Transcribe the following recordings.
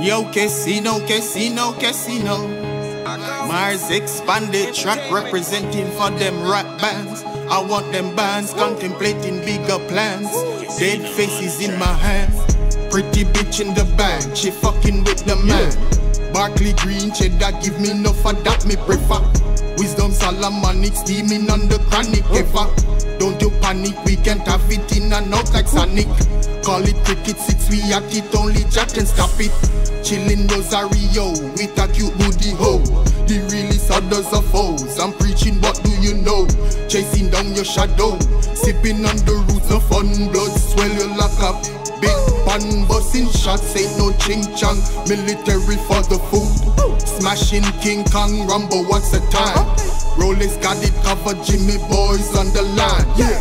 Yo, Keseno, Keseno, Keseno. Marz expanded track representing for them rap bands. I want them bands contemplating bigger plans. Dead faces in my hands. Pretty bitch in the band, she fucking with the man. Barkley green cheddar, give me enough of that me prefer. Solomonic steaming on the chronic oh. ever. Don't you panic, we can't have it in and out like Sonic. Call it cricket, six we at it, only Jack can stop it. Chillin' Rosario with a cute booty hoe. The realest others of foes. I'm preaching, what do you know? Chasing down your shadow. Sipping on the roots of fun, blood swell your lock up. Big pan busting shots, ain't no ching chong. Military for the food. Smashing King Kong Rumble, what's the time? Rolex got it covered, Jimmy boys on the line. Yeah.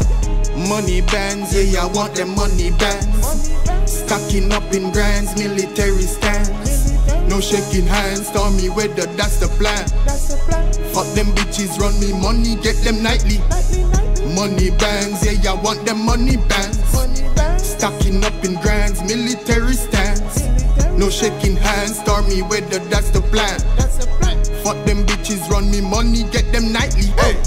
Money bands, yeah, I want them money bands. Stacking up in grands, military stands. No shaking hands, stormy weather, that's the plan. Fuck them bitches, run me money, get them nightly. Money bands, yeah, I want them money bands. Stacking up in grands, military stands. No shaking hands, stormy weather, that's the plan. Fuck them bitches, run me money, get them nightly. Hey.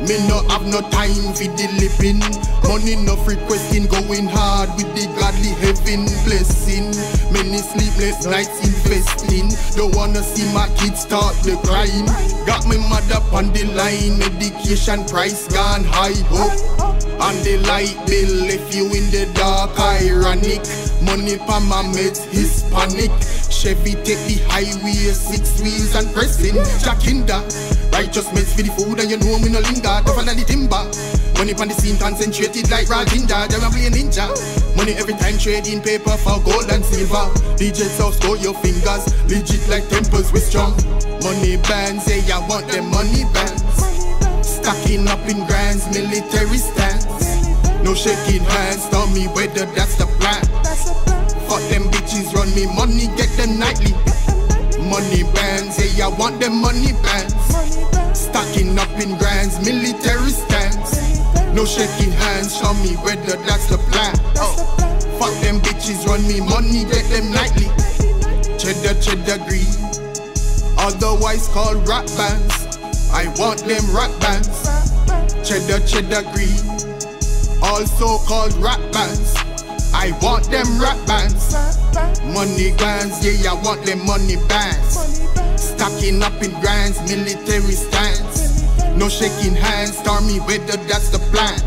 Me no have no time for the living. Money no requesting, going hard with the godly heaven blessing. Many sleepless nights investing. Don't wanna see my kids start the crying. Got my mother on the line, medication price gone high up. On the light bill, if you in the dark, ironic. Money for my mates, Hispanic. Chevy take the highway, six wheels and pressing. Jackinda. Righteous mates for the food and you know me no linger. Tougher than the timber. Money on the scene concentrated like raw ginger. A play ninja. Money every time trading paper for gold and silver. DJ South score your fingers. Legit like temples with strong. Money bands, yeah, I want them money bands. Stacking up in grands, military stands. No shaking hands, tell me whether that's the plan. Fuck them bitches, run me money, get them nightly. Money bands, yeah, I want them money bands. Stacking up in grands, military stands. No shaking hands, show me whether that's the plan. Oh. Fuck them bitches, run me money, get them nightly. Cheddar, cheddar green. Otherwise called rock bands. I want them rock bands. Cheddar, cheddar green. Also called rock bands. I want them rock bands. Money bands, yeah, I want them money bands. Stacking up in grands, military stands. No shaking hands, stormy weather, that's the plan.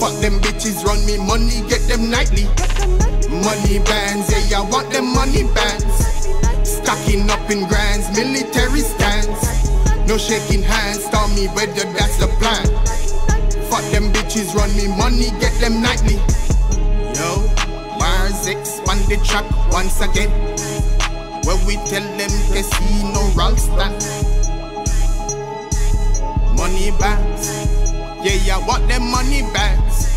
Fuck them bitches, run me money, get them nightly. Money bands, yeah, I want them money bands. Stacking up in grands, military stands. No shaking hands, tell me whether that's the plan. Fuck them bitches, run me money, get them nightly. Yo, Marz on the track once again. When we tell them Keseno Ralston. Money bands, yeah, yeah, want them money bands.